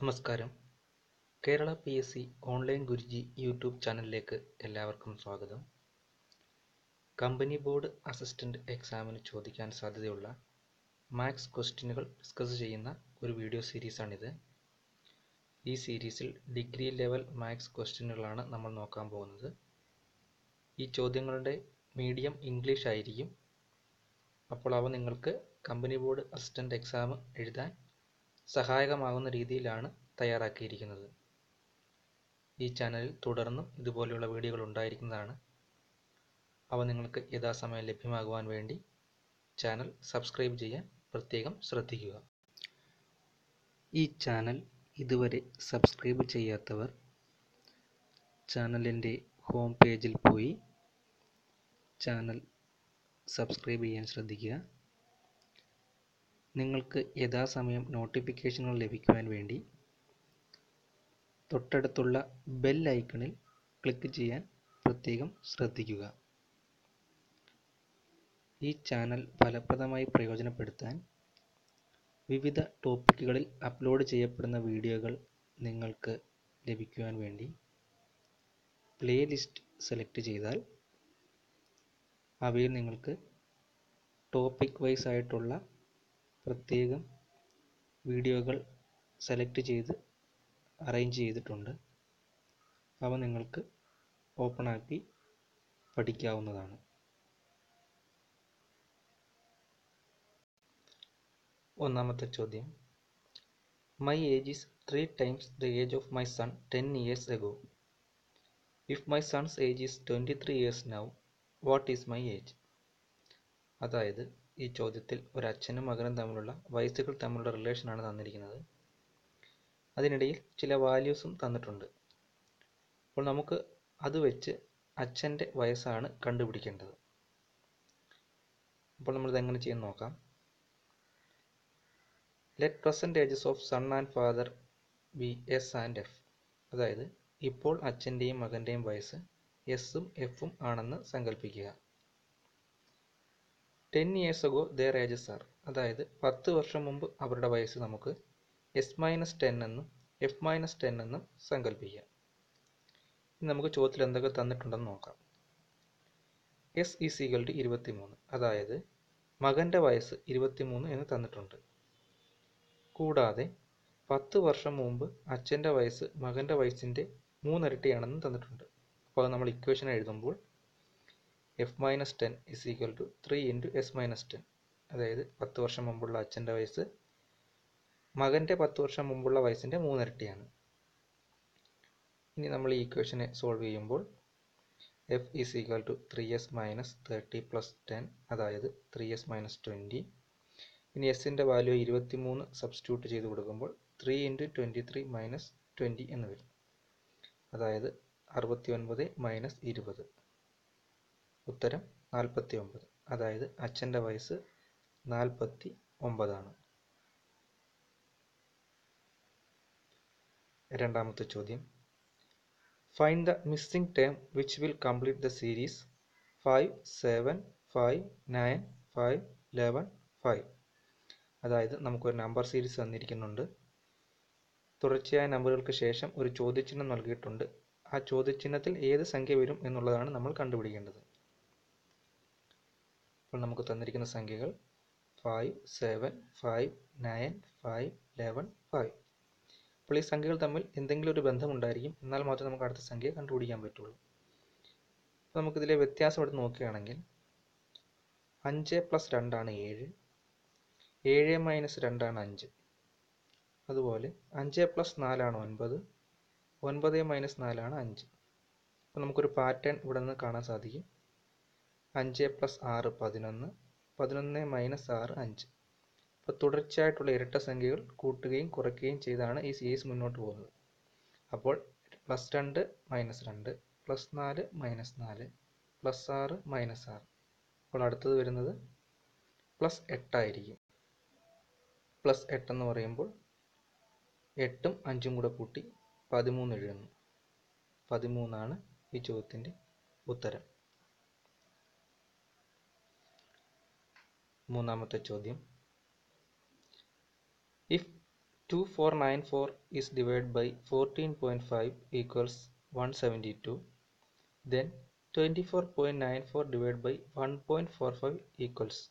നമസ്കാരം. Kerala P S C online Guruji YouTube ചാനലിലേക്ക് എല്ലാവർക്കും സ്വാഗതം. കമ്പനി ബോർഡ് അസിസ്റ്റന്റ് എക്സാമിന് ചോദിക്കാൻ സാധ്യതയുള്ള മാത്സ് ക്വസ്റ്റ്യനുകൾ ഡിസ്കസ് ചെയ്യുന്ന ഒരു വീഡിയോ സീരീസാണിത്. ഈ സീരീസിൽ ഡിഗ്രി ലെവൽ മാത്സ് ക്വസ്റ്റ്യനുകളാണ് നമ്മൾ നോക്കാൻ പോകുന്നത്. ഈ ചോദ്യങ്ങളുടെ മീഡിയം ഇംഗ്ലീഷ് ആയിരിക്കും. അപ്പോൾ അവ നിങ്ങൾക്ക് കമ്പനി ബോർഡ് അസിസ്റ്റന്റ് എക്സാം എഴുതാൻ സഹായകമാകുന്ന രീതിയിലാണ് തയ്യാറാക്കിയിരിക്കുന്നത്. ഈ ചാനലിൽ തുടർന്നും ഇതുപോലെയുള്ള വീഡിയോകൾ ഉണ്ടായിരിക്കുന്നതാണ്. അവ നിങ്ങൾക്ക് യഥാസമയം ലഭ്യമാകുവാൻ വേണ്ടി ചാനൽ സബ്സ്ക്രൈബ് ചെയ്യാൻ പ്രത്യേകം ശ്രദ്ധിക്കുക. ഈ ചാനൽ ഇതുവരെ സബ്സ്ക്രൈബ് ചെയ്യാത്തവർ ചാനലിന്റെ ഹോം പേജിൽ പോയി ചാനൽ സബ്സ്ക്രൈബ് ചെയ്യാൻ ശ്രദ്ധിക്കുക. നിങ്ങൾക്ക് യഥാസമയം നോട്ടിഫിക്കേഷനുകൾ ലഭിക്കുവാൻ വേണ്ടി തൊട്ടടുത്തുള്ള ബെൽ ഐക്കണിൽ ക്ലിക്ക് ചെയ്യാൻ പ്രത്യേകം ശ്രദ്ധിക്കുക. ഈ ചാനൽ ഫലപ്രദമായി പ്രയോജനപ്പെടുത്താൻ വിവിധ ടോപ്പിക്കുകളിൽ അപ്ലോഡ് ചെയ്യപ്പെടുന്ന വീഡിയോകൾ നിങ്ങൾക്ക് ലഭിക്കുവാൻ വേണ്ടി പ്ലേലിസ്റ്റ് സെലക്ട് ചെയ്താൽ അവയിൽ നിങ്ങൾക്ക് ടോപ്പിക് വൈസ് ആയിട്ടുള്ള പ്രത്യേകം വീഡിയോകൾ സെലക്ട് ചെയ്ത് അറേഞ്ച് ചെയ്തിട്ടുണ്ട്. അവ നിങ്ങൾക്ക് ഓപ്പൺ ആക്കി പഠിക്കാവുന്നതാണ്. ഒന്നാമത്തെ ചോദ്യം. My age is three times the age of my son ten years ago if my son's age is twenty three years now what is my age അതായത് ഈ ചോദ്യത്തിൽ ഒരു അച്ഛനും മകനും തമ്മിലുള്ള വയസ്സുകൾ തമ്മിലുള്ള റിലേഷനാണ് തന്നിരിക്കുന്നത്. അതിനിടയിൽ ചില വാല്യൂസും തന്നിട്ടുണ്ട്. അപ്പോൾ നമുക്ക് അത് വെച്ച് അച്ഛന്റെ വയസ്സാണ് കണ്ടുപിടിക്കേണ്ടത്. അപ്പോൾ നമ്മൾ എങ്ങനെ ചെയ്യുന്ന നോക്കാം. Let ages of son and father be S and F അതായത് ഇപ്പോൾ അച്ഛന്റെയും മകന്റെയും വയസ്സ് എസ്സും എഫും ആണെന്ന് സങ്കല്പിക്കുക ten years ago their ages are അതായത് പത്ത് വർഷം മുമ്പ് അവരുടെ വയസ്സ് നമുക്ക് എസ് മൈനസ് ടെൻ എന്നും എഫ് മൈനസ് ടെൻ എന്നും സങ്കല്പിക്കാം ഇനി നമുക്ക് ചോദ്യത്തിൽ എന്തൊക്കെ തന്നിട്ടുണ്ടെന്ന് നോക്കാം. എസ് ഈസ് ഈക്വൽ ടു ഇരുപത്തി മൂന്ന് അതായത് മകന്റെ വയസ്സ് ഇരുപത്തി മൂന്ന് എന്ന് തന്നിട്ടുണ്ട്. കൂടാതെ പത്ത് വർഷം മുമ്പ് അച്ഛന്റെ വയസ്സ് മകന്റെ വയസ്സിന്റെ മൂന്നിരട്ടിയാണെന്ന് തന്നിട്ടുണ്ട്. അപ്പോൾ നമ്മൾ ഇക്വേഷൻ എഴുതുമ്പോൾ F minus ten is equal to three into S minus ten അതായത് പത്ത് വർഷം മുമ്പുള്ള അച്ഛന്റെ വയസ്സ്. മകന്റെ പത്ത് വർഷം മുമ്പുള്ള വയസ്സിന്റെ മൂന്നിരട്ടിയാണ്. ഇനി നമ്മൾ ഈ ഇക്വേഷനെ സോൾവ് ചെയ്യുമ്പോൾ F is equal to three S minus thirty plus ten അതായത് ത്രീ എസ് മൈനസ് ട്വന്റി ഇനി എസിന്റെ വാല്യൂ ഇരുപത്തി മൂന്ന് സബ്സ്റ്റിറ്റ്യൂട്ട് ചെയ്ത് കൊടുക്കുമ്പോൾ three into twenty three minus twenty എന്ന് വരും. അതായത് അറുപത്തി ഒൻപത് മൈനസ് ഇരുപത്. ഉത്തരം നാൽപ്പത്തി ഒമ്പത് അതായത് അച്ഛന്റെ വയസ്സ് നാൽപ്പത്തി ഒമ്പതാണ് രണ്ടാമത്തെ ചോദ്യം. Find the missing term which will complete the series five seven five nine five eleven five അതായത് നമുക്കൊരു നമ്പർ സീരീസ് തന്നിരിക്കുന്നുണ്ട്. തുടർച്ചയായ നമ്പറുകൾക്ക് ശേഷം ഒരു ചോദ്യചിഹ്നം നൽകിയിട്ടുണ്ട്. ആ ചോദ്യചിഹ്നത്തിൽ ഏത് സംഖ്യ വരും എന്നുള്ളതാണ് നമ്മൾ കണ്ടുപിടിക്കേണ്ടത്. അപ്പോൾ നമുക്ക് തന്നിരിക്കുന്ന സംഖ്യകൾ five seven five nine five eleven five അപ്പോൾ ഈ സംഖ്യകൾ തമ്മിൽ എന്തെങ്കിലും ഒരു ബന്ധമുണ്ടായിരിക്കും. എന്നാൽ മാത്രമേ നമുക്ക് അടുത്ത സംഖ്യ കണ്ടുപിടിക്കാൻ പറ്റുള്ളൂ. അപ്പോൾ നമുക്കിതിലെ വ്യത്യാസം എടുത്ത് നോക്കുകയാണെങ്കിൽ അഞ്ച് പ്ലസ് രണ്ടാണ് ഏഴ്. ഏഴ് മൈനസ് രണ്ടാണ് അഞ്ച്. അതുപോലെ അഞ്ച് പ്ലസ് നാലാണ് ഒൻപത്. ഒൻപത് മൈനസ് നാലാണ് അഞ്ച്. അപ്പോൾ നമുക്കൊരു പാറ്റേൺ ഇവിടെ നിന്ന് കാണാൻ സാധിക്കും. അഞ്ച് പ്ലസ് ആറ് പതിനൊന്ന് പതിനൊന്ന് മൈനസ് ആറ് അഞ്ച്. അപ്പോൾ തുടർച്ചയായിട്ടുള്ള ഇരട്ട സംഖ്യകൾ കൂട്ടുകയും കുറയ്ക്കുകയും ചെയ്താണ് ഈ സീരീസ് മുന്നോട്ട് പോകുന്നത്. അപ്പോൾ പ്ലസ് രണ്ട് മൈനസ് രണ്ട് പ്ലസ് നാല് മൈനസ് നാല് പ്ലസ് ആറ് മൈനസ് ആറ്. അപ്പോൾ അടുത്തത് വരുന്നത് പ്ലസ് എട്ടായിരിക്കും പ്ലസ് എട്ടെന്ന് പറയുമ്പോൾ എട്ടും അഞ്ചും കൂടെ കൂട്ടി പതിമൂന്ന് എഴുതുന്നു. പതിമൂന്നാണ് ഈ ചോദ്യത്തിന്റെ ഉത്തരം. മൂന്നാമത്തെ ചോദ്യം. If two four nine four is divide by fourteen point five equals one seventy two then twenty four point nine four divide by one point four five equals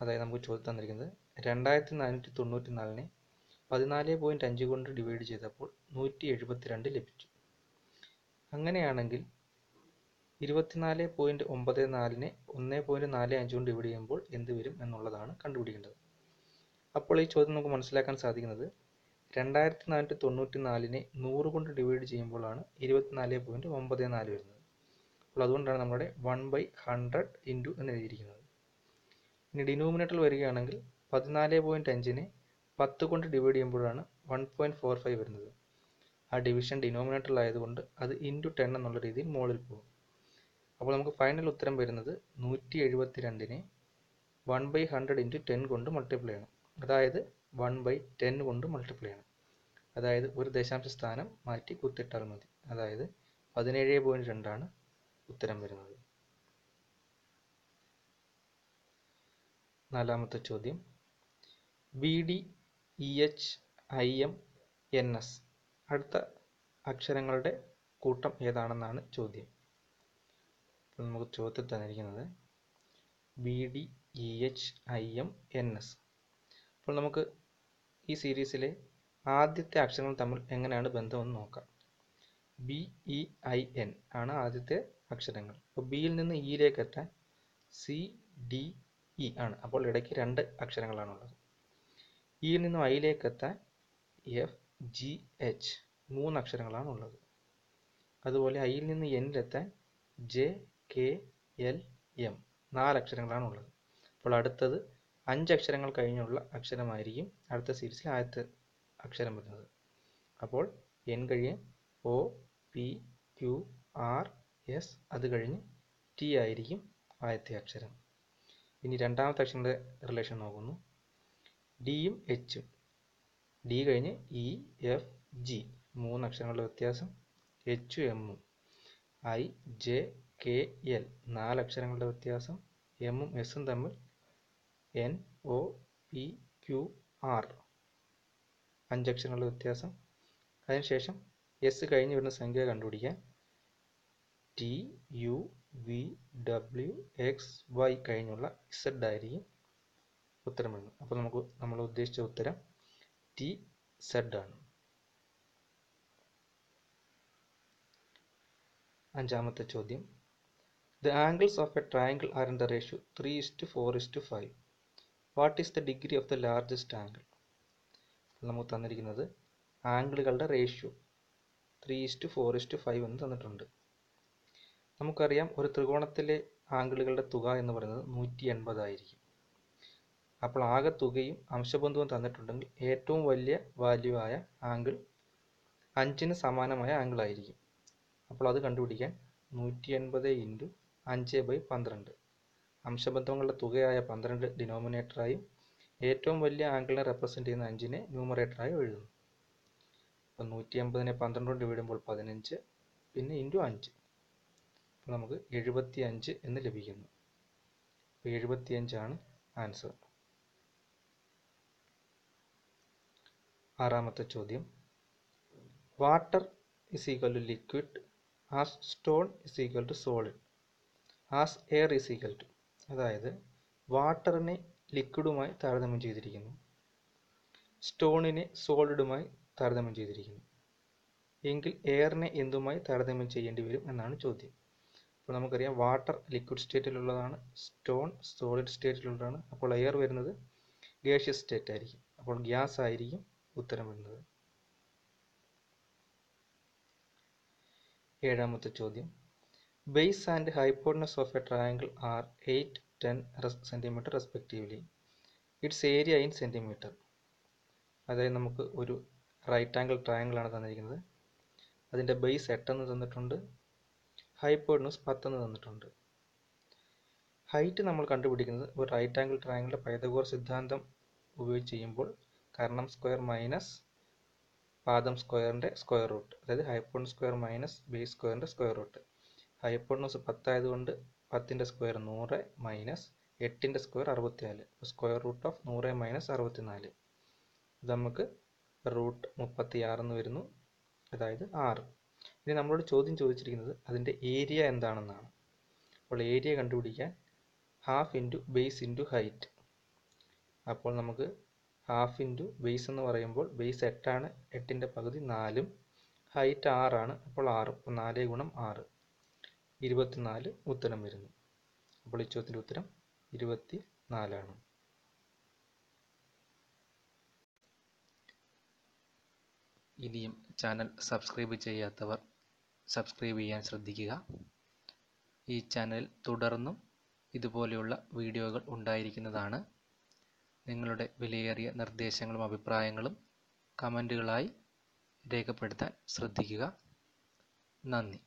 അതായത് നമുക്ക് ചോദ്യം തന്നിരിക്കുന്നത് രണ്ടായിരത്തി നാനൂറ്റി തൊണ്ണൂറ്റി നാലിനെ പതിനാല് പോയിന്റ് അഞ്ച് കൊണ്ട് ഡിവൈഡ് ചെയ്തപ്പോൾ നൂറ്റി എഴുപത്തി രണ്ട് ലഭിച്ചു. അങ്ങനെയാണെങ്കിൽ ഇരുപത്തിനാല് പോയിന്റ് ഒമ്പത് നാലിനെ ഒന്ന് പോയിന്റ് നാല് അഞ്ച് കൊണ്ട് ഡിവൈഡ് ചെയ്യുമ്പോൾ എന്ത് വരും എന്നുള്ളതാണ് കണ്ടുപിടിക്കേണ്ടത്. അപ്പോൾ ഈ ചോദ്യം നമുക്ക് മനസ്സിലാക്കാൻ സാധിക്കുന്നത് രണ്ടായിരത്തി നാനൂറ്റി തൊണ്ണൂറ്റി നാലിനെ നൂറ് കൊണ്ട് ഡിവൈഡ് ചെയ്യുമ്പോഴാണ് ഇരുപത്തിനാല് പോയിന്റ് ഒമ്പത് നാല് വരുന്നത്. അപ്പോൾ അതുകൊണ്ടാണ് നമ്മുടെ വൺ ബൈ ഹൺഡ്രഡ് ഇന്റു എന്ന് എഴുതിയിരിക്കുന്നത്. ഇനി ഡിനോമിനേറ്ററിൽ വരികയാണെങ്കിൽ പതിനാല് പോയിന്റ് അഞ്ചിനെ പത്ത് കൊണ്ട് ഡിവൈഡ് ചെയ്യുമ്പോഴാണ് വൺ പോയിന്റ് ഫോർ ഫൈവ് വരുന്നത്. ആ ഡിവിഷൻ ഡിനോമിനേറ്ററിലായതുകൊണ്ട് അത് ഇന്റു ടെൻ എന്നുള്ള രീതിയിൽ മുകളിൽ പോകും. അപ്പോൾ നമുക്ക് ഫൈനൽ ഉത്തരം വരുന്നത് നൂറ്റി എഴുപത്തി രണ്ടിനെ one by hundred into ten കൊണ്ട് മൾട്ടിപ്ലൈ ചെയ്യണം. അതായത് വൺ ബൈ ടെൻ കൊണ്ട് മൾട്ടിപ്ലൈ ചെയ്യണം. അതായത് ഒരു ദശാംശ സ്ഥാനം മാറ്റി കുത്തിട്ടാൽ മതി. അതായത് പതിനേഴ് പോയിന്റ് രണ്ടാണ് ഉത്തരം വരുന്നത്. നാലാമത്തെ ചോദ്യം. B D E H I M N S അടുത്ത അക്ഷരങ്ങളുടെ കൂട്ടം ഏതാണെന്നാണ് ചോദ്യം. നമുക്ക് ചോദ്യത്തിൽ തന്നിരിക്കുന്നത് B D E H I M N S അപ്പോൾ നമുക്ക് ഈ സീരീസിലെ ആദ്യത്തെ അക്ഷരങ്ങൾ തമ്മിൽ എങ്ങനെയാണ് ബന്ധമെന്ന് നോക്കാം. ബി ഇ ഐ എൻ ആണ് ആദ്യത്തെ അക്ഷരങ്ങൾ. അപ്പോൾ ബിയിൽ നിന്ന് ഇയിലേക്ക് എത്താൻ സി ഡി ഇ ആണ്. അപ്പോൾ ഇടയ്ക്ക് രണ്ട് അക്ഷരങ്ങളാണ് അക്ഷരങ്ങളാണുള്ളത് ഇയിൽ നിന്നും ഐയിലേക്ക് എത്താൻ എഫ് ജി എച്ച് മൂന്ന് അക്ഷരങ്ങളാണ് ഉള്ളത് അതുപോലെ ഐയിൽ നിന്ന് എന്നിലെത്താൻ ജെ കെ എൽ എം നാല് അക്ഷരങ്ങളാണ് ഉള്ളത്. അപ്പോൾ അടുത്തത് അഞ്ച് അക്ഷരങ്ങൾ കഴിഞ്ഞുള്ള അക്ഷരമായിരിക്കും അടുത്ത സീരീസിൽ ആദ്യത്തെ അക്ഷരം വരുന്നത്. അപ്പോൾ എൻ കഴിഞ്ഞ് O P Q R S അത് കഴിഞ്ഞ് ടി ആയിരിക്കും ആദ്യത്തെ അക്ഷരം. ഇനി രണ്ടാമത്തെ അക്ഷരങ്ങളുടെ റിലേഷൻ നോക്കുന്നു. ഡിയും എച്ചും ഡി കഴിഞ്ഞ് ഇ എഫ് ജി മൂന്ന് അക്ഷരങ്ങളുടെ വ്യത്യാസം എച്ചും എമ്മും ഐ ജെ കെ എൽ നാല് അക്ഷരങ്ങളുടെ വ്യത്യാസം എമ്മും എസും തമ്മിൽ N O P Q R. അഞ്ചക്ഷരങ്ങളുടെ വ്യത്യാസം. അതിനുശേഷം എസ് കഴിഞ്ഞ് വരുന്ന സംഖ്യ കണ്ടുപിടിക്കാൻ T U V W X Y കഴിഞ്ഞുള്ള ഇസഡ് ആയിരിക്കും ഉത്തരം വരുന്നത്. അപ്പോൾ നമുക്ക് നമ്മൾ ഉദ്ദേശിച്ച ഉത്തരം ടി സെഡ് ആണ്. അഞ്ചാമത്തെ ചോദ്യം. The angles of a triangle are in the ratio three is is four is to five what is the degree of the largest angle നമുക്ക് തന്നിരിക്കുന്നത് ആംഗിളുകളുടെ ratio three is to four is to five എന്ന് തന്നിട്ടുണ്ട്. നമുക്കറിയാം ഒരു ത്രികോണത്തിലെ ആംഗിളുകളുടെ തുക എന്ന് പറയുന്നത് നൂറ്റി എൺപതായിരിക്കും അപ്പോൾ ആകെ തുകയും അംശബന്ധവും തന്നിട്ടുണ്ടെങ്കിൽ ഏറ്റവും വലിയ വാല്യൂ ആയ ആംഗിൾ അഞ്ചിന് സമാനമായ ആംഗിൾ ആയിരിക്കും. അപ്പോൾ അത് കണ്ടുപിടിക്കാൻ നൂറ്റി എൺപത് ഇന്റു അഞ്ച് ബൈ പന്ത്രണ്ട്. അംശബന്ധങ്ങളുടെ തുകയായ പന്ത്രണ്ട് ഡിനോമിനേറ്ററായും ഏറ്റവും വലിയ ആംഗിളിനെ റെപ്രസെന്റ് ചെയ്യുന്ന അഞ്ചിനെ ന്യൂമറേറ്ററായും എഴുതുന്നു. അപ്പം നൂറ്റി അമ്പതിനെ പന്ത്രണ്ട് കൊണ്ട് ഡിവൈഡ് പതിനഞ്ച് പിന്നെ ഇന്റു അഞ്ച്. അപ്പോൾ നമുക്ക് എഴുപത്തി അഞ്ച് എന്ന് ലഭിക്കുന്നു. അപ്പോൾ എഴുപത്തി അഞ്ചാണ് ആൻസർ. ആറാമത്തെ ചോദ്യം. Water is equal to liquid as stone is equal to solid. As air is equal to അതായത് വാട്ടറിനെ ലിക്വിഡുമായി താരതമ്യം ചെയ്തിരിക്കുന്നു. സ്റ്റോണിനെ സോളിഡുമായി താരതമ്യം ചെയ്തിരിക്കുന്നു. എങ്കിൽ എയറിനെ എന്തുമായി താരതമ്യം ചെയ്യേണ്ടി വരും എന്നാണ് ചോദ്യം. അപ്പോൾ നമുക്കറിയാം വാട്ടർ ലിക്വിഡ് സ്റ്റേറ്റിലുള്ളതാണ് സ്റ്റോൺ സോളിഡ് സ്റ്റേറ്റിലുള്ളതാണ്. അപ്പോൾ എയർ വരുന്നത് ഗേഷ്യസ് സ്റ്റേറ്റ് ആയിരിക്കും. അപ്പോൾ ഗ്യാസ് ആയിരിക്കും ഉത്തരം വരുന്നത്. ഏഴാമത്തെ ചോദ്യം. Base and hypotenuse of a triangle are eight ten centimetre respectively. Its area in centimetre അതായത് നമുക്ക് ഒരു റൈറ്റ് ആംഗിൾ ട്രയാങ്കിൾ ആണ് തന്നിരിക്കുന്നത്. അതിന്റെ ബേസ് എട്ടെന്ന് തന്നിട്ടുണ്ട്. ഹൈപ്പോർണസ് പത്തെന്ന് തന്നിട്ടുണ്ട്. ഹൈറ്റ് നമ്മൾ കണ്ടുപിടിക്കുന്നത് ഒരു റൈറ്റ് ആംഗിൾ ട്രയാങ്കിളിന്റെ പൈതകോർ സിദ്ധാന്തം ഉപയോഗിച്ച് ചെയ്യുമ്പോൾ കർണം സ്ക്വയർ മൈനസ് പാദം സ്ക്വയറിന്റെ സ്ക്വയർ റൂട്ട് അതായത് ഹൈപ്പോൺ സ്ക്വയർ മൈനസ് ബേസ് സ്ക്വയറിന്റെ സ്ക്വയർ റൂട്ട് ഹൈപ്പോണസ് പത്തായതുകൊണ്ട് പത്തിന്റെ സ്ക്വയർ നൂറ് മൈനസ് എട്ടിന്റെ സ്ക്വയർ അറുപത്തിനാല്. അപ്പോൾ സ്ക്വയർ റൂട്ട് ഓഫ് നൂറ് മൈനസ് അറുപത്തിനാല്. ഇത് നമുക്ക് റൂട്ട് മുപ്പത്തി ആറെന്ന് വരുന്നു. അതായത് ആറ്. ഇനി നമ്മളോട് ചോദ്യം ചോദിച്ചിരിക്കുന്നത് അതിന്റെ ഏരിയ എന്താണെന്നാണ്. അപ്പോൾ ഏരിയ കണ്ടുപിടിക്കാൻ half into base into height അപ്പോൾ നമുക്ക് ഹാഫ് ഇന്റു ബേസ് എന്ന് പറയുമ്പോൾ ബേസ് എട്ടാണ് എട്ടിന്റെ പകുതി നാലും ഹൈറ്റ് ആറാണ് അപ്പോൾ ആറ്. അപ്പോൾ നാല് ഗുണം ആറ്. ഇരുപത്തിനാല് ഉത്തരം വരുന്നു. അപ്പോൾ ഈ ചോദ്യത്തിന്റെ ഉത്തരം ഇരുപത്തി നാലാണ് ഇനിയും ചാനൽ സബ്സ്ക്രൈബ് ചെയ്യാത്തവർ സബ്സ്ക്രൈബ് ചെയ്യാൻ ശ്രദ്ധിക്കുക. ഈ ചാനൽ തുടർന്നും ഇതുപോലെയുള്ള വീഡിയോകൾ ഉണ്ടായിരിക്കുന്നതാണ്. നിങ്ങളുടെ വിലയേറിയ നിർദ്ദേശങ്ങളും അഭിപ്രായങ്ങളും കമന്റുകളായി രേഖപ്പെടുത്താൻ ശ്രദ്ധിക്കുക. നന്ദി.